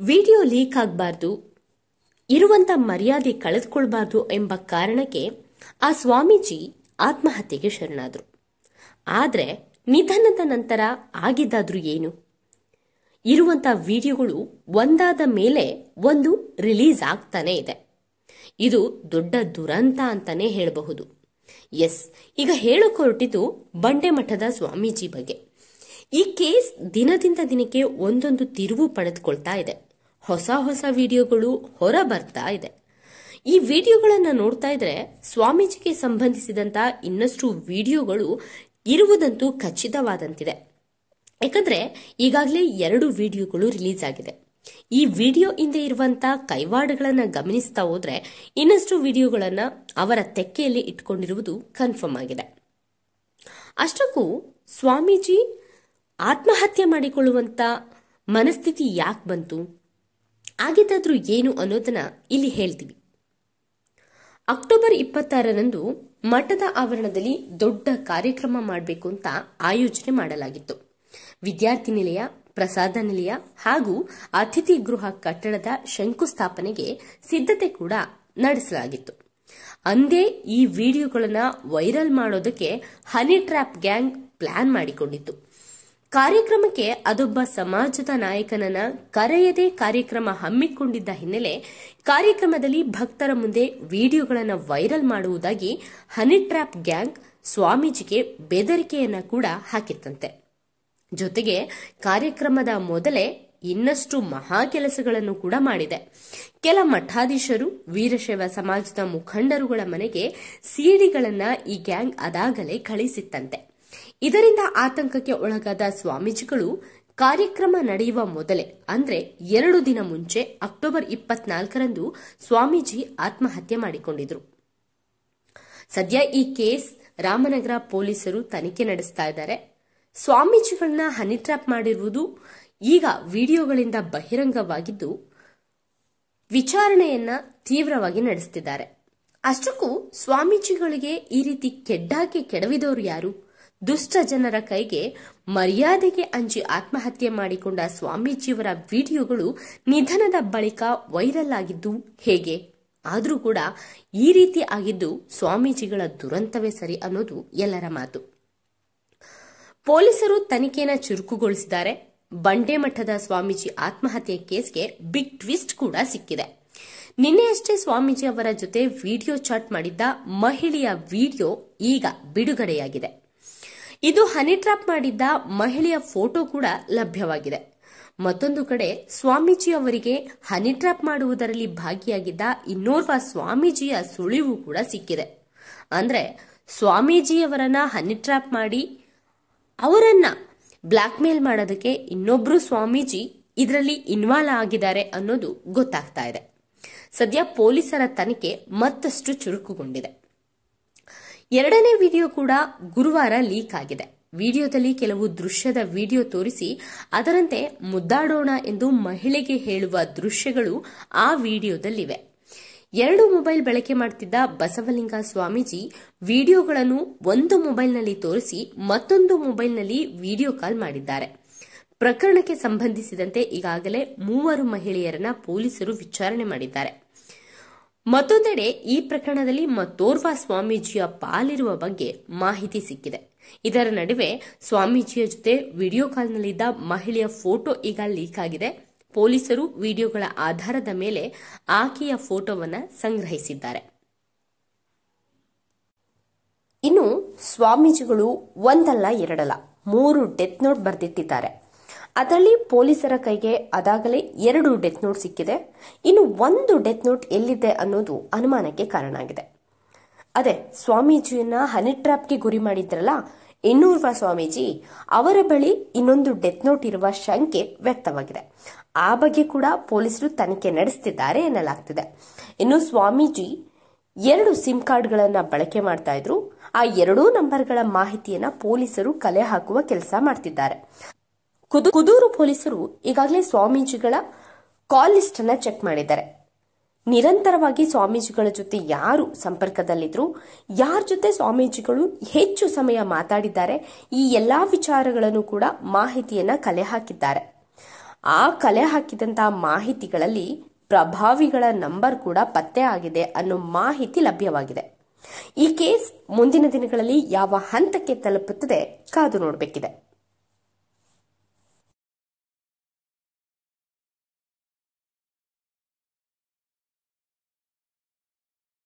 Video leak ಆಗಬಾರ್ದು, ಇರುವಂತ ಮರ್ಯಾದೆ ಕಳೆದುಕೊಳ್ಬಾರ್ದು ಎಂಬ ಕಾರಣಕ್ಕೆ ಆ ಸ್ವಾಮೀಜಿ ಆತ್ಮಹತ್ಯೆಗೆ ಶರಣಾದರು. ಆದರೆ ನಿಧನದ ನಂತರ ಆಗಿದ್ದಾದ್ರೂ ಏನು? ಇರುವಂತ ವಿಡಿಯೋಗಳು ಒಂದಾದ ಮೇಲೆ ಒಂದು ರಿಲೀಸ್ ಆಗ್ತಾನೆ ಇದೆ. ಇದು ದೊಡ್ಡ ದುರಂತ ಅಂತಾನೆ ಹೇಳಬಹುದು. ಎಸ್, ಈಗ ಹೇಳಕ್ ಹೊರಟಿದ್ದು ಬಂಡೆ ಮಠದ ಸ್ವಾಮೀಜಿ ಬಗ್ಗೆ. ಈ ಕೇಸ್ ದಿನದಿಂದ ದಿನಕ್ಕೆ ಒಂದೊಂದು ತಿರುವು ಪಡೆದುಕೊಳ್ತಾ ಇದೆ. ಹೊಸ ಹೊಸ ವಿಡಿಯೋಗಳು ಹೊರ ಬರ್ತಾ ಇದೆ. ಈ ವಿಡಿಯೋಗಳನ್ನು ನೋಡ್ತಾ ಇದ್ರೆ ಸ್ವಾಮೀಜಿಗೆ ಸಂಬಂಧಿಸಿದಂತ ಇನ್ನಷ್ಟು ವಿಡಿಯೋಗಳು ಇರುವುದಂತೂ ಖಚಿತವಾದಂತಿದೆ. ಯಾಕಂದ್ರೆ ಈಗಾಗಲೇ ಎರಡು ವಿಡಿಯೋಗಳು ರಿಲೀಸ್ ಆಗಿದೆ. ಈ ವಿಡಿಯೋ ಹಿಂದೆ ಇರುವಂತ ಕೈವಾಡಗಳನ್ನ ಗಮನಿಸ್ತಾ ಹೋದ್ರೆ ಇನ್ನಷ್ಟು ವಿಡಿಯೋಗಳನ್ನ ಅವರ ತೆಕ್ಕೆಯಲ್ಲಿ ಇಟ್ಕೊಂಡಿರುವುದು ಕನ್ಫರ್ಮ್ ಆಗಿದೆ. ಅಷ್ಟಕ್ಕೂ ಸ್ವಾಮೀಜಿ ಆತ್ಮಹತ್ಯೆ ಮಾಡಿಕೊಳ್ಳುವಂತ ಮನಸ್ಥಿತಿ ಯಾಕೆ ಬಂತು? ಆಗಿದ್ದಾದ್ರೂ ಏನು ಅನ್ನೋದನ್ನ ಇಲ್ಲಿ ಹೇಳ್ತೀವಿ. ಅಕ್ಟೋಬರ್ ಇಪ್ಪತ್ತಾರರಂದು ಮಠದ ಆವರಣದಲ್ಲಿ ದೊಡ್ಡ ಕಾರ್ಯಕ್ರಮ ಮಾಡಬೇಕು ಅಂತ ಆಯೋಜನೆ ಮಾಡಲಾಗಿತ್ತು. ವಿದ್ಯಾರ್ಥಿ ನಿಲಯ, ಪ್ರಸಾದ ನಿಲಯ ಹಾಗೂ ಅತಿಥಿ ಗೃಹ ಕಟ್ಟಡದ ಶಂಕುಸ್ಥಾಪನೆಗೆ ಸಿದ್ಧತೆ ಕೂಡ ನಡೆಸಲಾಗಿತ್ತು. ಅಂದೇ ಈ ವಿಡಿಯೋಗಳನ್ನ ವೈರಲ್ ಮಾಡೋದಕ್ಕೆ ಹನಿ ಟ್ರ್ಯಾಪ್ ಗ್ಯಾಂಗ್ ಪ್ಲಾನ್ ಮಾಡಿಕೊಂಡಿತ್ತು. ಕಾರ್ಯಕ್ರಮಕ್ಕೆ ಅದೊಬ್ಬ ಸಮಾಜದ ನಾಯಕನನ್ನ ಕರೆಯದೆ ಕಾರ್ಯಕ್ರಮ ಹಮ್ಮಿಕೊಂಡಿದ್ದ ಹಿನ್ನೆಲೆ ಕಾರ್ಯಕ್ರಮದಲ್ಲಿ ಭಕ್ತರ ಮುಂದೆ ವಿಡಿಯೋಗಳನ್ನು ವೈರಲ್ ಮಾಡುವುದಾಗಿ ಹನಿ ಟ್ರ್ಯಾಪ್ ಗ್ಯಾಂಗ್ ಸ್ವಾಮೀಜಿಗೆ ಬೆದರಿಕೆಯನ್ನ ಕೂಡ ಹಾಕಿತ್ತಂತೆ. ಜೊತೆಗೆ ಕಾರ್ಯಕ್ರಮದ ಮೊದಲೇ ಇನ್ನಷ್ಟು ಮಹಾ ಕೆಲಸಗಳನ್ನು ಕೂಡ ಮಾಡಿದೆ. ಕೆಲ ಮಠಾಧೀಶರು, ವೀರಶೈವ ಸಮಾಜದ ಮುಖಂಡರುಗಳ ಮನೆಗೆ ಸಿಡಿಗಳನ್ನ ಈ ಗ್ಯಾಂಗ್ ಅದಾಗಲೇ ಕಳಿಸಿತ್ತಂತೆ. ಇದರಿಂದ ಆತಂಕಕ್ಕೆ ಒಳಗಾದ ಸ್ವಾಮೀಜಿಗಳು ಕಾರ್ಯಕ್ರಮ ನಡೆಯುವ ಮೊದಲೇ, ಅಂದ್ರೆ ಎರಡು ದಿನ ಮುಂಚೆ ಅಕ್ಟೋಬರ್ ಇಪ್ಪತ್ನಾಲ್ಕರಂದು ಸ್ವಾಮೀಜಿ ಆತ್ಮಹತ್ಯೆ ಮಾಡಿಕೊಂಡಿದ್ರು. ಸದ್ಯ ಈ ಕೇಸ್ ರಾಮನಗರ ಪೊಲೀಸರು ತನಿಖೆ ನಡೆಸ್ತಾ ಇದ್ದಾರೆ. ಸ್ವಾಮೀಜಿಗಳನ್ನ ಹನಿ ಟ್ರ್ಯಾಪ್ ಮಾಡಿರುವುದು ಈಗ ವಿಡಿಯೋಗಳಿಂದ ಬಹಿರಂಗವಾಗಿದ್ದು, ವಿಚಾರಣೆಯನ್ನ ತೀವ್ರವಾಗಿ ನಡೆಸುತ್ತಿದ್ದಾರೆ ಅಷ್ಟಕ್ಕೂ ಸ್ವಾಮೀಜಿಗಳಿಗೆ ಈ ರೀತಿ ಕೆಡ್ಡಾಕೆ ಕೆಡವಿದವರು ಯಾರು? ದುಷ್ಟ ಜನರ ಕೈಗೆ ಮರ್ಯಾದೆಗೆ ಅಂಜಿ ಆತ್ಮಹತ್ಯೆ ಮಾಡಿಕೊಂಡ ಸ್ವಾಮೀಜಿಯವರ ವಿಡಿಯೋಗಳು ನಿಧನದ ಬಳಿಕ ವೈರಲ್ ಆಗಿದ್ದು ಹೇಗೆ? ಆದರೂ ಕೂಡ ಈ ರೀತಿ ಆಗಿದ್ದು ಸ್ವಾಮೀಜಿಗಳ ದುರಂತವೇ ಸರಿ ಅನ್ನೋದು ಎಲ್ಲರ ಮಾತು. ಪೊಲೀಸರು ತನಿಖೆನ ಚುರುಕುಗೊಳಿಸಿದ್ದಾರೆ. ಬಂಡೆ ಮಠದ ಸ್ವಾಮೀಜಿ ಆತ್ಮಹತ್ಯೆ ಕೇಸ್ಗೆ ಬಿಗ್ ಟ್ವಿಸ್ಟ್ ಕೂಡ ಸಿಕ್ಕಿದೆ. ನಿನ್ನೆಯಷ್ಟೇ ಸ್ವಾಮೀಜಿ ಅವರ ಜೊತೆ ವಿಡಿಯೋ ಚಾಟ್ ಮಾಡಿದ್ದ ಮಹಿಳೆಯ ವಿಡಿಯೋ ಈಗ ಬಿಡುಗಡೆಯಾಗಿದೆ. ಇದು ಹನಿ ಟ್ರಾಪ್ ಮಾಡಿದ್ದ ಮಹಿಳೆಯ ಫೋಟೋ ಕೂಡ ಲಭ್ಯವಾಗಿದೆ. ಮತ್ತೊಂದು ಕಡೆ ಸ್ವಾಮೀಜಿ ಅವರಿಗೆ ಹನಿ ಟ್ರಾಪ್ ಮಾಡುವುದರಲ್ಲಿ ಭಾಗಿಯಾಗಿದ್ದ ಇನ್ನೋರ್ವ ಸ್ವಾಮೀಜಿಯ ಸುಳಿವು ಕೂಡ ಸಿಕ್ಕಿದೆ. ಅಂದ್ರೆ ಸ್ವಾಮೀಜಿಯವರನ್ನ ಹನಿ ಟ್ರಾಪ್ ಮಾಡಿ ಅವರನ್ನ ಬ್ಲ್ಯಾಕ್ ಮೇಲ್ ಮಾಡೋದಕ್ಕೆ ಇನ್ನೊಬ್ರು ಸ್ವಾಮೀಜಿ ಇದರಲ್ಲಿ ಇನ್ವಾಲ್ವ್ ಆಗಿದ್ದಾರೆ ಅನ್ನೋದು ಗೊತ್ತಾಗ್ತಾ ಇದೆ. ಸದ್ಯ ಪೊಲೀಸರ ತನಿಖೆ ಮತ್ತಷ್ಟು ಚುರುಕುಗೊಂಡಿದೆ. ಎರಡನೇ ವಿಡಿಯೋ ಕೂಡ ಗುರುವಾರ ಲೀಕ್ ಆಗಿದೆ. ವಿಡಿಯೋದಲ್ಲಿ ಕೆಲವು ದೃಶ್ಯದ ವಿಡಿಯೋ ತೋರಿಸಿ ಅದರಂತೆ ಮುದ್ದಾಡೋಣ ಎಂದು ಮಹಿಳೆಗೆ ಹೇಳುವ ದೃಶ್ಯಗಳು ಆ ವಿಡಿಯೋದಲ್ಲಿವೆ. ಎರಡು ಮೊಬೈಲ್ ಬಳಕೆ ಮಾಡುತ್ತಿದ್ದ ಬಸವಲಿಂಗ ಸ್ವಾಮೀಜಿ ವಿಡಿಯೋಗಳನ್ನು ಒಂದು ಮೊಬೈಲ್ನಲ್ಲಿ ತೋರಿಸಿ ಮತ್ತೊಂದು ಮೊಬೈಲ್ನಲ್ಲಿ ವಿಡಿಯೋ ಕಾಲ್ ಮಾಡಿದ್ದಾರೆ. ಪ್ರಕರಣಕ್ಕೆ ಸಂಬಂಧಿಸಿದಂತೆ ಈಗಾಗಲೇ ಮೂವರು ಮಹಿಳೆಯರನ್ನ ಪೊಲೀಸರು ವಿಚಾರಣೆ ಮಾಡಿದ್ದಾರೆ. ಮತ್ತೊಂದೆಡೆ ಈ ಪ್ರಕರಣದಲ್ಲಿ ಮತ್ತೋರ್ವ ಸ್ವಾಮೀಜಿಯ ಪಾಲಿರುವ ಬಗ್ಗೆ ಮಾಹಿತಿ ಸಿಕ್ಕಿದೆ. ಇದರ ನಡುವೆ ಸ್ವಾಮೀಜಿಯ ಜೊತೆ ವಿಡಿಯೋ ಕಾಲ್ನಲ್ಲಿದ್ದ ಮಹಿಳೆಯ ಫೋಟೋ ಈಗ ಲೀಕ್ ಆಗಿದೆ. ಪೊಲೀಸರು ವಿಡಿಯೋಗಳ ಆಧಾರದ ಮೇಲೆ ಆಕೆಯ ಫೋಟೋವನ್ನ ಸಂಗ್ರಹಿಸಿದ್ದಾರೆ. ಇನ್ನು ಸ್ವಾಮೀಜಿಗಳು ಒಂದಲ್ಲ ಎರಡಲ್ಲ, ಮೂರು ಡೆತ್ ನೋಟ್ ಬರೆದಿಟ್ಟಿದ್ದಾರೆ. ಅದರಲ್ಲಿ ಪೊಲೀಸರ ಕೈಗೆ ಅದಾಗಲೇ ಎರಡು ಡೆತ್ ನೋಟ್ ಸಿಕ್ಕಿದೆ. ಇನ್ನು ಒಂದು ಡೆತ್ ನೋಟ್ ಎಲ್ಲಿದೆ ಅನ್ನೋದು ಅನುಮಾನಕ್ಕೆ ಕಾರಣ ಆಗಿದೆ. ಅದೇ, ಸ್ವಾಮೀಜಿಯನ್ನ ಹನಿ ಟ್ರಾಪ್ಗೆ ಗುರಿ ಮಾಡಿದ್ರಲ್ಲ ಇನ್ನೂರ್ವ ಸ್ವಾಮೀಜಿ, ಅವರ ಬಳಿ ಇನ್ನೊಂದು ಡೆತ್ ನೋಟ್ ಇರುವ ಶಂಕೆ ವ್ಯಕ್ತವಾಗಿದೆ. ಆ ಬಗ್ಗೆ ಕೂಡ ಪೊಲೀಸರು ತನಿಖೆ ನಡೆಸುತ್ತಿದ್ದಾರೆ ಎನ್ನಲಾಗ್ತಿದೆ. ಇನ್ನು ಸ್ವಾಮೀಜಿ ಎರಡು ಸಿಮ್ ಕಾರ್ಡ್ಗಳನ್ನು ಬಳಕೆ ಮಾಡ್ತಾ ಇದ್ರು. ಆ ಎರಡೂ ನಂಬರ್ಗಳ ಮಾಹಿತಿಯನ್ನ ಪೊಲೀಸರು ಕಲೆ ಹಾಕುವ ಕೆಲಸ ಮಾಡ್ತಿದ್ದಾರೆ. ಕುದೂರು ಪೊಲೀಸರು ಈಗಾಗಲೇ ಸ್ವಾಮೀಜಿಗಳ ಕಾಲ್ ಲಿಸ್ಟ್ ಅನ್ನ ಚೆಕ್ ಮಾಡಿದ್ದಾರೆ. ನಿರಂತರವಾಗಿ ಸ್ವಾಮೀಜಿಗಳ ಜೊತೆ ಯಾರು ಸಂಪರ್ಕದಲ್ಲಿದ್ರು, ಯಾರ ಜೊತೆ ಸ್ವಾಮೀಜಿಗಳು ಹೆಚ್ಚು ಸಮಯ ಮಾತಾಡಿದ್ದಾರೆ, ಈ ಎಲ್ಲಾ ವಿಚಾರಗಳನ್ನು ಕೂಡ ಮಾಹಿತಿಯನ್ನ ಕಲೆ ಹಾಕಿದ್ದಾರೆ. ಆ ಕಲೆ ಹಾಕಿದಂತಹ ಮಾಹಿತಿಗಳಲ್ಲಿ ಪ್ರಭಾವಿಗಳ ನಂಬರ್ ಕೂಡ ಪತ್ತೆ ಆಗಿದೆ ಅನ್ನೋ ಮಾಹಿತಿ ಲಭ್ಯವಾಗಿದೆ. ಈ ಕೇಸ್ ಮುಂದಿನ ದಿನಗಳಲ್ಲಿ ಯಾವ ಹಂತಕ್ಕೆ ತಲುಪುತ್ತದೆ ಕಾದು ನೋಡಬೇಕಿದೆ.